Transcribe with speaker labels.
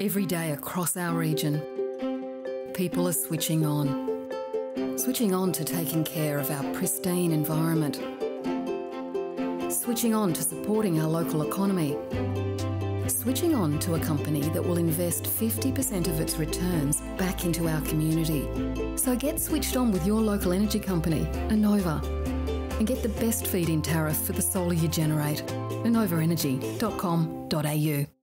Speaker 1: Every day across our region, people are switching on. Switching on to taking care of our pristine environment. Switching on to supporting our local economy. Switching on to a company that will invest 50% of its returns back into our community. So get switched on with your local energy company, Enova, and get the best feed in tariff for the solar you generate. EnovaEnergy.com.au